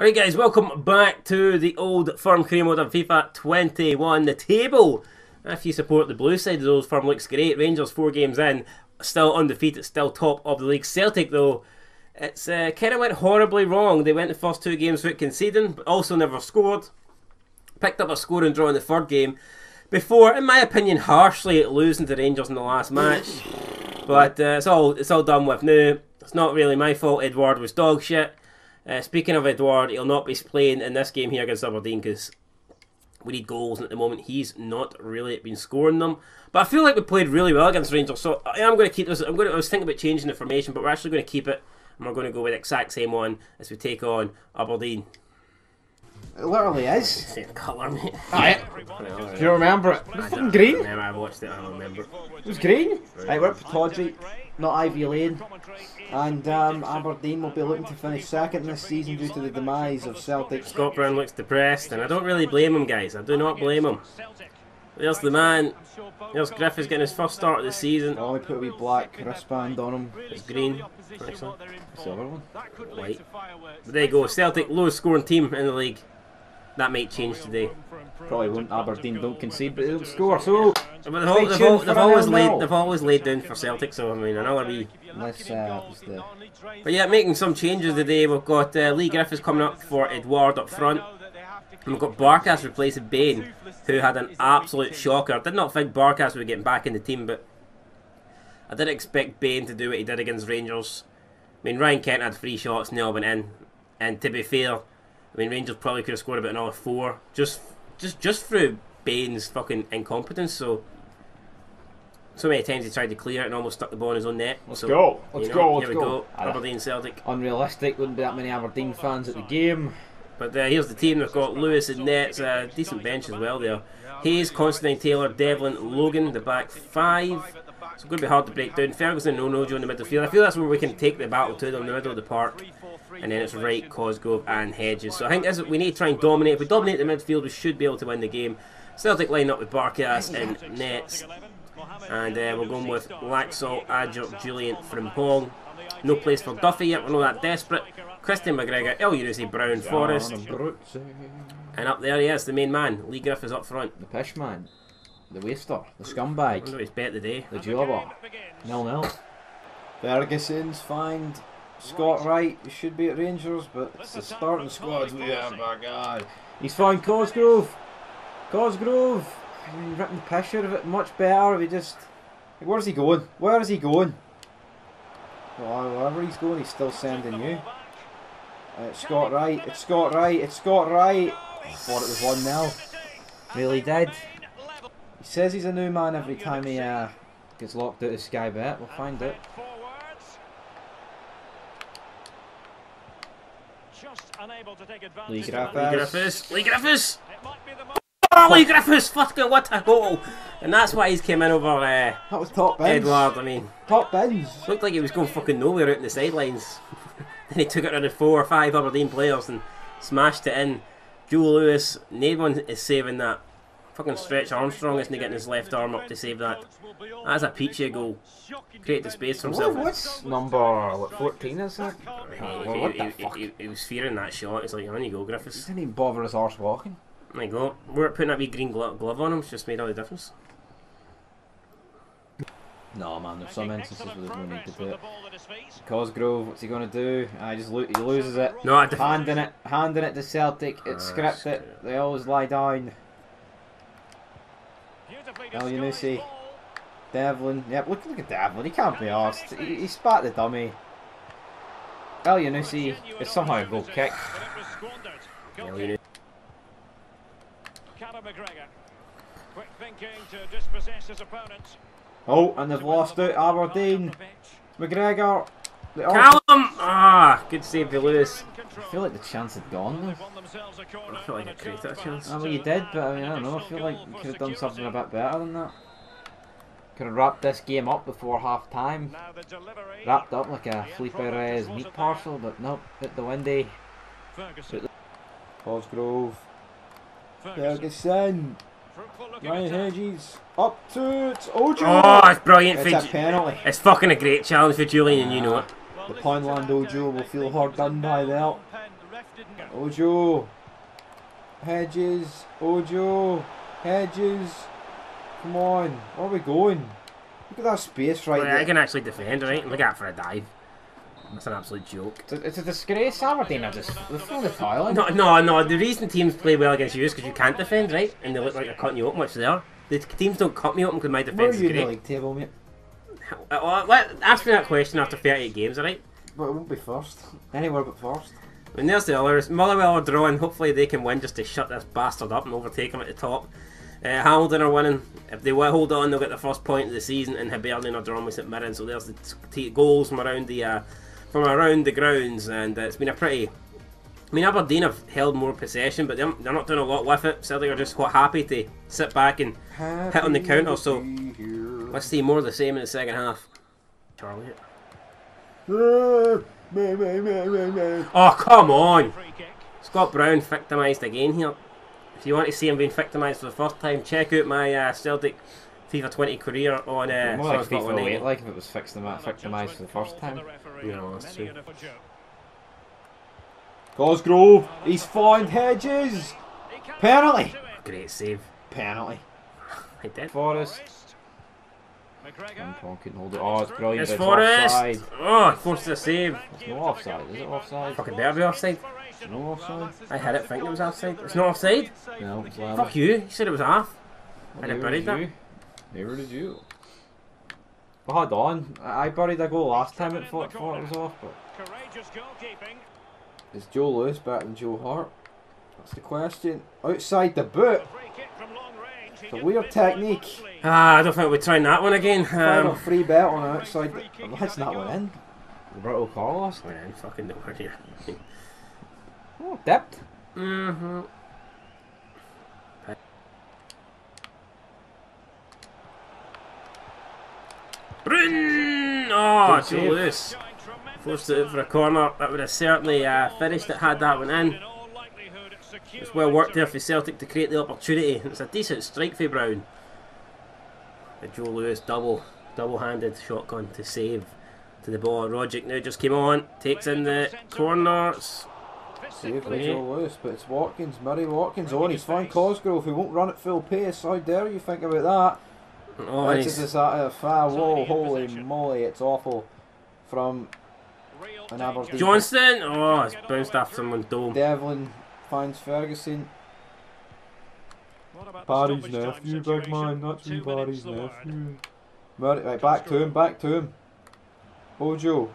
Alright guys, welcome back to the old Firm career mode FIFA 21. The table, if you support the blue side of those, Firm looks great. Rangers four games in, still undefeated, still top of the league. Celtic though, it's uh, kind of went horribly wrong. They went the first two games without conceding, but also never scored. Picked up a score and draw in the third game. Before, in my opinion, harshly losing to Rangers in the last match. But uh, it's all it's all done with now. It's not really my fault. Edouard was dog shit. Uh, speaking of Edouard, he'll not be playing in this game here against Aberdeen because we need goals, and at the moment he's not really been scoring them. But I feel like we played really well against Rangers, so I am going to keep this. I'm going to. I was thinking about changing the formation, but we're actually going to keep it, and we're going to go with the exact same one as we take on Aberdeen. It literally is. Same colour, mate. Aye. Do you remember it? It was fucking green. It Remember, I watched it. I don't remember. was green. Right, we're at Pittodrie, not Ivy Lane. And um, Aberdeen will be looking to finish second this season due to the demise of Celtic. Scott Brown looks depressed, and I don't really blame him, guys. I do not blame him. There's the man. There's Griffiths getting his first start of the season. I'll only put a wee black wristband on him. It's green. Excellent. Silver one. White. But there you go. Celtic, lowest scoring team in the league. That might change today. Probably won't. Aberdeen don't concede, but they don't score. So they've, al- they've, they've always laid they've always laid down for Celtic, so I mean another wee. unless uh, the But yeah, making some changes today. We've got uh, Leigh Griffiths coming up for Edouard up front. And we've got Barkas replacing Bain, who had an absolute shocker. I did not think Barkas would get back in the team, but I did expect Bain to do what he did against Rangers. I mean, Ryan Kent had three shots, nail went in. And to be fair, I mean, Rangers probably could have scored about another four, just just just through Bain's fucking incompetence. So, so many times he tried to clear it and almost stuck the ball in his own net. Let's so, go. Let's you go, let's here we go. go. Aberdeen Celtic. unrealistic. Wouldn't be that many Aberdeen fans at the game. But uh, here's the team. They've got Lewis and Nets, a decent bench as well there. Hayes, Considine, Taylor, Devlin, Logan, the back five. It's going to be hard to break down. Ferguson and Onojo in the middle field. I feel that's where we can take the battle to them in the middle of the park. And then it's Wright, Cosgrove, and Hedges. So I think this, we need to try and dominate. If we dominate the midfield, we should be able to win the game. Celtic line up with Barkas and Nets. And uh, we're going with Laxalt, Adjok, Jullien, Frimpong. No place for Duffy yet, we're not that desperate. Christian McGregor, Elyounoussi, Brown, Forrest. And up there he is, the main man. Leigh Griffiths up front. The pish man. The waster. The I scumbag. wonder his bet today. The jobber. Nil nil. Ferguson's find Scott Wright. He should be at Rangers, but it's the starting squad we have, my God. He's fine Cosgrove. Cosgrove. I mean, ripping the out of it much better if he just. Where's he going? Where is he going? Well, wherever he's going, he's still sending you. Uh, it's Scott Wright. It's Scott Wright. It's Scott Wright. I thought it was 1 0. Really did. He says he's a new man every time he uh, gets locked out of Sky Bet. We'll find out. Leigh Leigh Griffiths. Griffiths. Leigh Griffiths! Oh, Leigh Griffiths! Fucking what a goal! And that's why he's came in over uh, That was top bins. Edouard. I mean, Top bins. looked like he was going fucking nowhere out in the sidelines. then he took it around four or five Aberdeen players and smashed it in. Joe Lewis, no one is saving that. Fucking Stretch Armstrong isn't getting his left arm up to save that. That's a peachy goal. Create the space for What, himself. what's number what, 14 is that? He, Oh, well, what he- the he- fuck? he- he was fearing that shot. He's like, on you go, He Griffiths. didn't even bother his arse walking. There you go. We're putting that wee green glo- glove on him. It's just made all the difference. No, man, there's some instances where there's no need to do it. Cosgrove, what's he going to do? I just lo- he loses it. No, I def- Handing it, handing it to Celtic. It's Ah, scripted. They always lie down. Elyounoussi. Devlin. Yep, look, look at Devlin. He can't be arsed. He, he spat the dummy. Elyounoussi is somehow a goal kick. Yeah, we knew. Callum McGregor. Quick thinking to dispossess his opponent. Oh, and they've lost out Aberdeen. McGregor. Callum! Ah, good save for Lewis. I feel like the chance had gone though. I feel like I created a chance. I mean, you did, but I mean, I don't know. I feel like you could have done something a bit better than that. Could have wrapped this game up before half time. Now the delivery. Wrapped up like a Felipe Reyes meat parcel, but nope, hit the windy. Ferguson. Cosgrove. Ferguson. Ferguson. Ryan attack. Hedges. Up to it. Ojo. Oh, it's brilliant it's a for Ju- penalty. It's fucking a great challenge for Jullien, and you know it. The Poundland Ojo will feel hard done by that. Ojo. Hedges. Ojo. Hedges. Come on. Where are we going? Look at that space right Well, I can actually defend, right? Look out for a dive. That's an absolute joke. It's a, it's a disgrace. Aberdeen are just they're through the toilet. No, no, no. The reason teams play well against you is because you can't defend, right? And they look like they're cutting you open, which they are. The teams don't cut me open because my Where are defence is you in the great. league table, mate? Uh, let- ask me that question after 38 games, alright? But it won't be first. Anywhere but first. And there's the others. Motherwell are drawing. Hopefully they can win just to shut this bastard up and overtake him at the top. Uh, Hamilton are winning. If they will hold on, they'll get the first point of the season. And Hibernian are drawing with St Mirren. So there's the t- goals from around the uh, from around the grounds, and uh, it's been a pretty. I mean, Aberdeen have held more possession, but they're, they're not doing a lot with it. Celtic are just quite happy to sit back and hit on the counter. So let's see more of the same in the second half. Charlie. Oh come on! Scott Brown victimised again here. If you want to see him being victimised for the first time, check out my uh, Celtic FIFA 20 career on uh, More like FIFA 08, like if it was fixed them victimised for the first time. No, that's true. Cosgrove. He's found Hedges. Penalty. Great save. Penalty. I did. Forrest. McGregor. Anton couldn't hold it. Oh, it's brilliant. It's but Forrest! offside. Oh, forced a save. It's no offside. Is it offside? Fucking better be offside. No offside. I had it thinking it was offside. It's not offside. No, it's level. Fuck you. You said it was half. I Neither did buried did that. you. Neither did you. Well, hold on. I I buried a goal last time it thought, thought it was off, but Courageous goalkeeping. Is Joe Lewis better than Joe Hart? That's the question. Outside the boot. A free kick from long range. He It's a weird technique. Ah, I don't think we're trying that one again. Um, free bet on outside. That's not one in. Roberto Carlos. in, fucking nowhere here. Oh, dipped. Mm-hmm. Brun! Oh, Joe. Lewis. Showing tremendous Forced it out for a corner. That would have certainly uh, finished it had that one in. In all likelihood, it secured It's well worked there for Celtic to create the opportunity. It's a decent strike for Brown. The Joe Lewis double, double-handed shotgun to save to the ball. Rogic now just came on, takes in the corners. Save by Yeah. Joe Lewis, but it's Watkins. Marley Watkins on. He's found Cosgrove. He won't run at full pace. How dare you think about that? Oh, and It's he's, just out of foul. Whoa, holy moly, it's awful. From Real An danger. Aberdeen. Johnston. Oh, it's bounced off someone's dome. Devlin finds Ferguson. What about the Barry's stoppage time nephew, big situation? man. That's Two me, Barry's nephew. Murray, right, back to him, back to him. Ojo.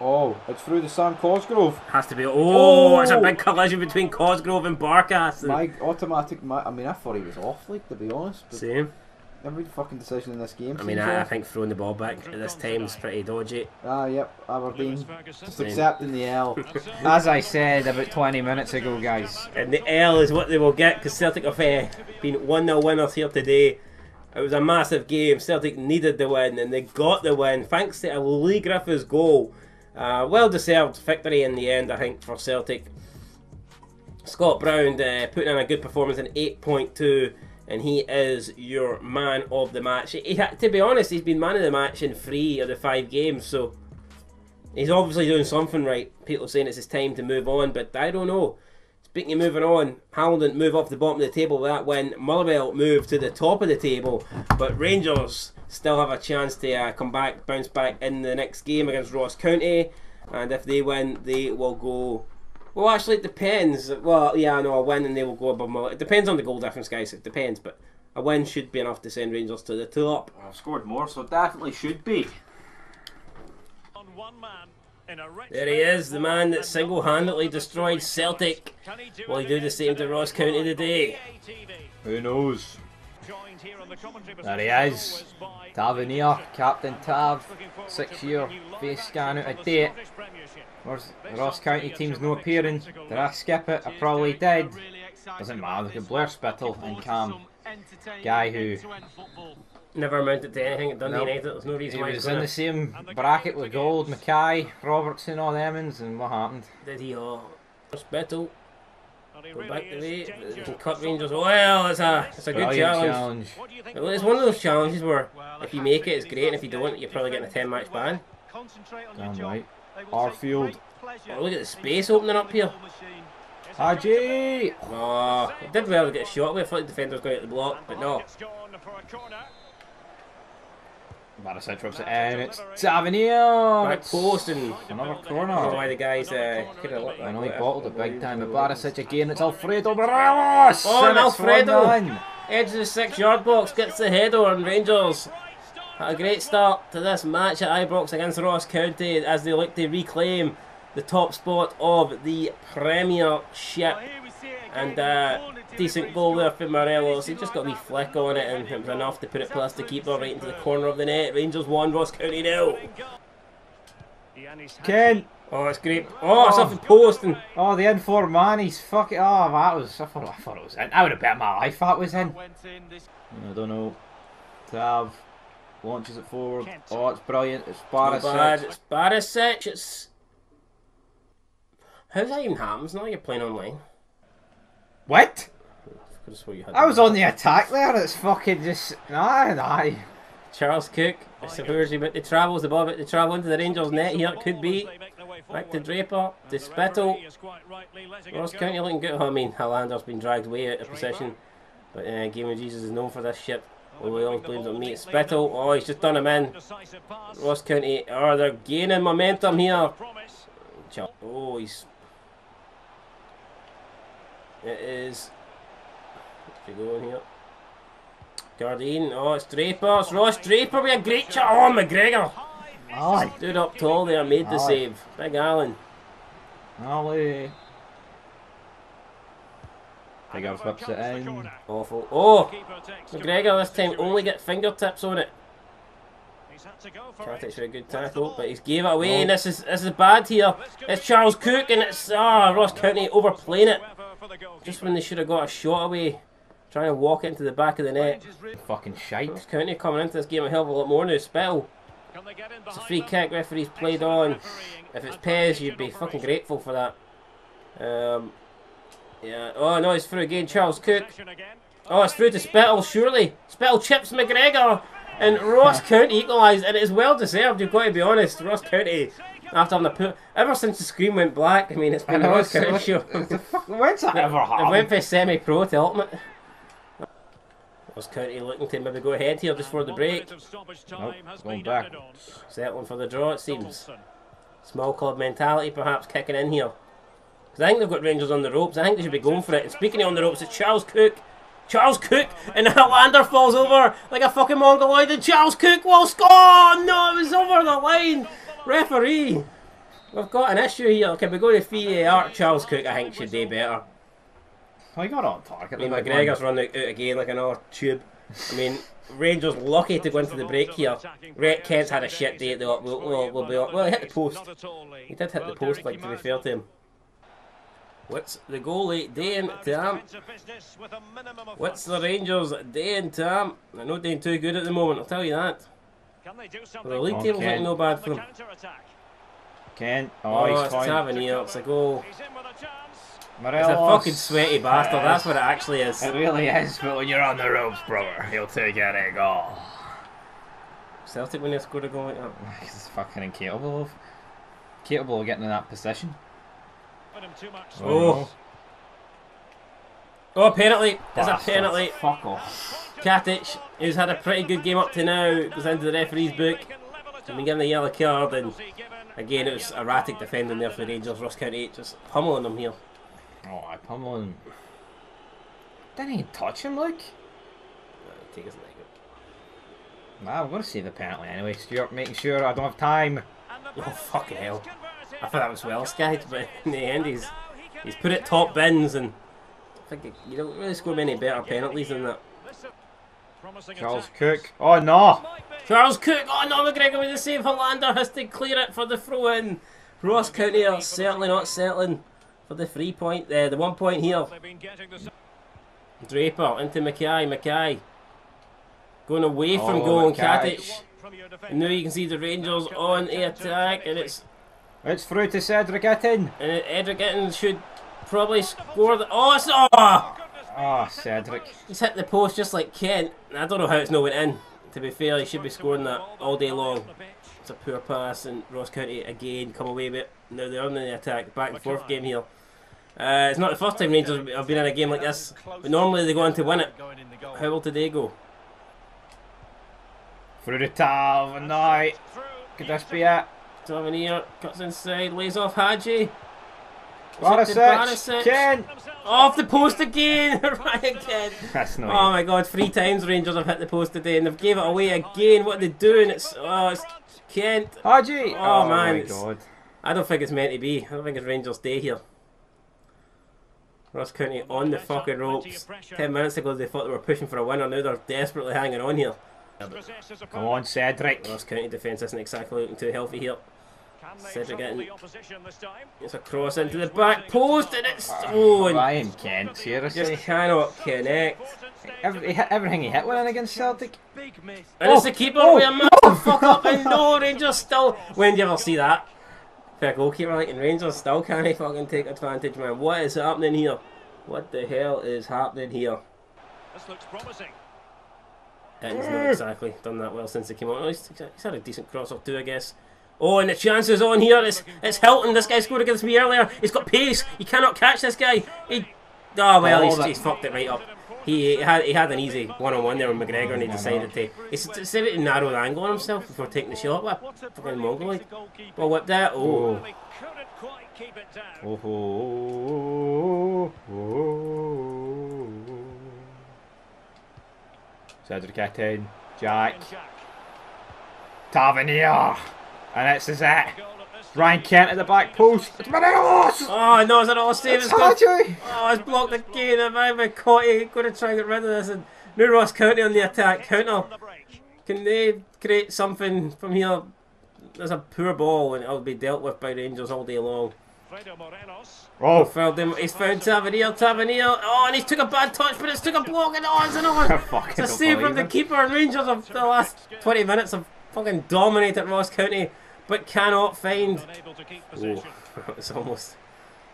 Oh, it's through the Sam Cosgrove. Has to be. Oh, it's a Oh! big collision between Cosgrove and Barkas. My automatic, my, I mean, I thought he was off, like, to be honest. But Same. Every fucking decision in this game I mean, I, I think throwing the ball back at this time is pretty dodgy. Ah, yep, Lewis Aberdeen. Ferguson. Just accepting the L. As I said about 20 minutes ago, guys. And the L is what they will get because Celtic have uh, been 1 0 winners here today. It was a massive game. Celtic needed the win and they got the win thanks to a Leigh Griffiths goal. Uh, well deserved victory in the end, I think, for Celtic. Scott Brown uh, putting in a good performance in 8.2 and he is your man of the match. He, to be honest, he's been man of the match in three of the five games, so he's obviously doing something right. People saying it's his time to move on, but I don't know. Speaking of moving on, Hamilton move off the bottom of the table with that win. Motherwell move to the top of the table, but Rangers still have a chance to uh, come back, bounce back in the next game against Ross County, and if they win, they will go. Well, actually, it depends. Well, yeah, I know a win and they will go above Motherwell. It depends on the goal difference, guys. It depends, but a win should be enough to send Rangers to the top. I've scored more, so it definitely should be. On one man in a rich There he is, the man that single-handedly destroyed Celtic. Can he do Will he do the same to? Ross County today? TV. Who knows? Joined here on the commentary There he is. always Tavernier, Captain Tav, six to year a new live face action scan out from of date. Scottish Premiership. Where's the Ross County team's no appearing? Did I skip it? I probably did. Doesn't matter, look at Blair Spittle and Cam. Guy who Never amounted to anything at Dundee Nope. United. There's no reason he why was in the same bracket with Gauld, Mackay, Robertson, all them, and what happened? Did he all? Spittle, go really back the is way. danger. He can cut Rangers. Well, it's a, it's a good challenge. challenge. What do you think Well, it's one of those challenges where if you make it, it's great, and if you don't, you're probably getting a 10 match ban. Concentrate Damn right. They will take Arfield. great Oh, look at the space opening up here. Hagi! Oh, it did well to get a shot with. I thought the defender was going to the block, but no. Barisic drops it in. It's Tavernier! Back post and Another I don't know corner. why the guys uh, could have let I know he bottled it big time, but Barisic again. It's Alfredo Morelos! Oh, and And it's Alfredo. Edge of the six yard box gets the header and Rangers had a great start to this match at Ibrox against Ross County as they look to reclaim the top spot of the Premiership. And uh, decent goal there for Morelos. He just got a wee flick on it and it was enough to put it past the keeper right into the corner of the net. Rangers 1, Ross County nil. Ken! Oh, it's great. Oh, it's off the post and Oh, the in-four man, he's fucking. Oh, that was. I thought, I thought it was in. I would have bet my life that was in. I don't know. Tav launches it forward. Oh, it's brilliant. It's not bad. Barisic. It's Barisic. It's. How's that even happen? It's not like you're playing online. What? Could've you had I was on the attack there. It's fucking just. Nah, nah. Charles Cook, I suppose he but to travels the ball about to travel into the Rangers net here, it could be. Back to Draper, to Spittle. Ross County looking good. I mean, Highlander's been dragged way out of possession. But uh, Game of Jesus is known for this shit. Although he always blames on me. It's Spittle, oh, he's just done him in. Ross County, oh, they're gaining momentum here. Oh, he's. It is. What's he going here? Gardine, oh, it's Draper, it's Ross Draper with a great shot. Oh, McGregor. Aye. Stood up tall there, made the save. Big Allan. Ali. Vigurs whips it in. Awful. Oh, McGregor this time only get fingertips on it. Katic for a good tackle, but he's gave it away, and this is this is bad here. It's Charles Cook, and it's ah Ross County overplaying it. Just when they should have got a shot away, trying to walk into the back of the net. Fucking shite. Ross County coming into this game a hell of a lot more now. Spell. It's a free kick. Referee's played on. If it's PES, you'd be fucking grateful for that. Um, yeah. Oh no, it's through again. Charles Cook. Oh, it's through to Spittle, surely. Spittle chips McGregor. And Ross County equalised, and it is well deserved, you've got to be honest. Ross County, after having to put. Ever since the screen went black, I mean, it's been I know, Ross it's- County show. The fuck, when's that ever They happened? went for semi pro to ultimate. Ross County looking to maybe go ahead here just for the break. Nope, going back. Settling for the draw, it seems. Small club mentality perhaps kicking in here. 'Cause I think they've got Rangers on the ropes. I think they should be going for it. And speaking of on the ropes, it's Charles Cook. Charles Cook and Lander falls over like a fucking mongoloid and Charles Cook will score! No, it was over the line! Referee! We've got an issue here. Can we go to VAR? Charles Cook, I think, should do better. Oh, he got on target. I mean, McGregor's running out again like another tube. I mean, Rangers lucky to go into the break here. Rhett Kent's had a shit day at the we'll, we'll, we'll be well, he hit the post. He did hit the post, like to be fair to him. What's the goalie doing, Tam? What's the Rangers doing, Tam? They're not doing too good at the moment, I'll tell you that. Well, the league table's Okay. looking no bad for them. Ken. Oh, Oh, he's it's fine. Tavernier, it's a goal. Morelos. It's a fucking sweaty bastard, that's what it actually is. It really is, but when you're on the ropes, brother, he'll take any eh, goal. Celtic when they scored a goal like that. He's fucking incapable of. Capable of getting in that position. Oh. Oh, penalty! There's a penalty. Fuck off. Katic, who's had a pretty good game up to now, goes into the referee's book. So been given a yellow card, and again it was erratic defending there for the Rangers. Ross County just pummeling them here. Oh, I pummeling. Didn't even touch him, like. Uh, Take his leg out. Nah, I'm gonna save the penalty anyway. Stuart making sure I don't have time. Oh fucking hell! I thought that was well skied, but in the end he's he's put it top bins, and I think you don't really score many better penalties than that. Charles Cook. Oh no! Charles Cook, oh no, McGregor with the save. Helander has to clear it for the throw in. Ross County are certainly not settling for the three point, uh, the one point here. Draper into Mackay, Mackay going away from Oh, goal and Katic. And now you can see the Rangers on the attack, and it's It's through to Cedric Itten. and Edric Itten should probably score the. Oh, it's oh! Oh, Cedric. He's hit the post just like Kent. I don't know how it's not went in. To be fair, he should be scoring that all day long. It's a poor pass, and Ross County again come away with it. Now they're on the attack, back and forth game here. Uh, it's not the first time Rangers have been in a game like this, but normally they go on to win it. How will today go? Through the towel, no. Could this be it? Tavernier cuts inside, lays off Hagi. Barisic, Ken! Off the post again! Ryan Kent. That's not Oh my god, three times Rangers have hit the post today and they've gave it away again. What are they doing? It's, oh, it's Kent. Hagi! Oh, oh man, my god. I don't think it's meant to be. I don't think it's Rangers' day here. Ross County on the fucking ropes. Ten minutes ago they thought they were pushing for a winner, now they're desperately hanging on here. Come on, Cedric. Ross County defence isn't exactly looking too healthy here. Cedric getting- It's a cross into the back post and it's oh and Ryan Kent, seriously. just cannot connect. Every, he hit everything he hit went in against Celtic. And Oh, it's the oh, keeper oh, with a oh, massive oh. fuck up and no Rangers still when do you ever see that? For a goalkeeper like in Rangers still can't fucking take advantage man. What is happening here? What the hell is happening here? This looks promising. And he's not mm. exactly done that well since he came on. Oh, he's, he's had a decent cross or two I guess. Oh, and the chances on here. It's it's Hilton. This guy scored against me earlier. He's got pace. You cannot catch this guy. He, oh well, Oh, he's, that- he's fucked it right up. He had he had an easy one on one there with McGregor, and he decided to he s- decided to narrow the angle on himself before taking the shot. What fucking mongoloid? Well, whipped that. Oh, They couldn't quite keep it down. Oh, oh, oh, oh. Cedric Etienne, Jack, Jack. Tavernier, and this is it. At Ryan Kent at the back post. It's Morelos! oh no! Is it all save? It's It's! Oh, it's blocked again. If I'm a Cotty, going to try and get rid of this. And New Ross County on the attack. Counter. on. Can they create something from here? There's a poor ball and it'll be dealt with by Rangers all day long. Oh, Found him, he's found Tavernier, Tavernier. Oh, and he's took a bad touch, but it's took a block and oh, it's another. fucking It's a save from the keeper and Rangers of the last 20 minutes have fucking dominated Ross County, but cannot find. Unable to keep Oh, it's almost.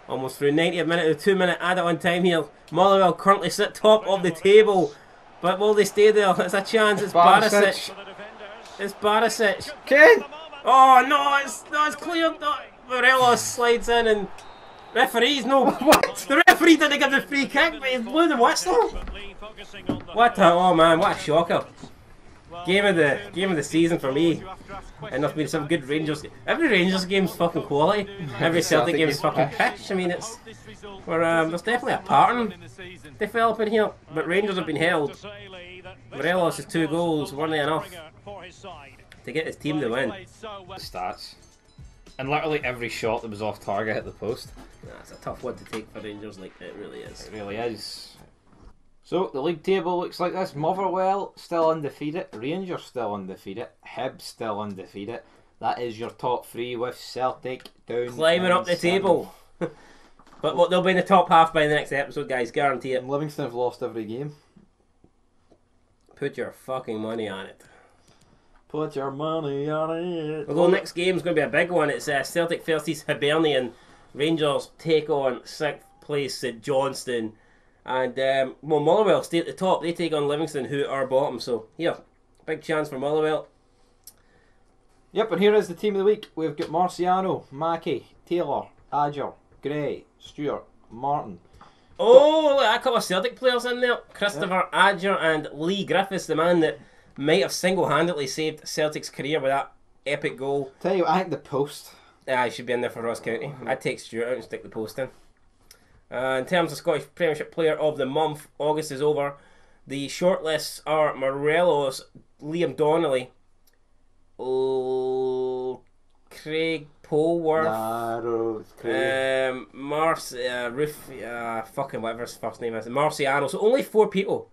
Almost through 90th minute, the two minute added on time here. Motherwell currently sit top of the table, but will they stay there? It's a chance. It's Barisic. Barisic. For the defenders. It's Barisic. Kent! Oh no, it's no, it's cleared. No, Morelos slides in and referees no. What? The referee didn't give the free kick, but he blew the whistle. But Lee focusing on the What a oh man, what a shocker! Game of the game of the season for me. And there's been some good Rangers. Every Rangers game's fucking quality. Every Celtic game's game's fucking pitch. I mean, it's we're, um, there's definitely a pattern developing here. But Rangers have been held. Morelos has two goals, weren't they enough to get his team to win? Stats. And literally every shot that was off target hit the post. That's a tough one to take for Rangers. Like it really is. It really is. So the league table looks like this: Motherwell still undefeated, Rangers still undefeated, Hibs still undefeated. That is your top three with Celtic down climbing up the seventh. table. but look, they'll be in the top half by the next episode, guys. Guarantee it. Livingston have lost every game. Put your fucking money on it. Put your money on it. Although next game's going to be a big one. It's uh, Celtic versus Hibernian. Rangers take on sixth place St Johnstone. And um, well, Motherwell stay at the top. They take on Livingston, who are bottom. So here, big chance for Motherwell. Yep, and here is the team of the week. We've got Marciano, Mackey, Taylor, Ajer, Gray, Stewart, Martin. Oh, look, a couple of Celtic players in there. Kristoffer Ajer and Leigh Griffiths, the man that might have single-handedly saved Celtic's career with that epic goal. Tell you what, I think the post. Ah, he should be in there for Ross County. I'd take Stewart out and stick the post in. Uh, in terms of Scottish Premiership Player of the Month, August is over. The shortlists are Morelos, Liam Donnelly, oh, Craig Polworth, crazy. um, Mars, uh, Roof, uh, fucking whatever his first name is, Marciano. So only four people.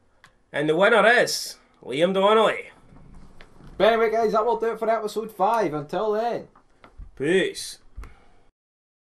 And the winner is Liam Donnelly. but anyway, guys, that will do it for episode 5. Until then. Peace.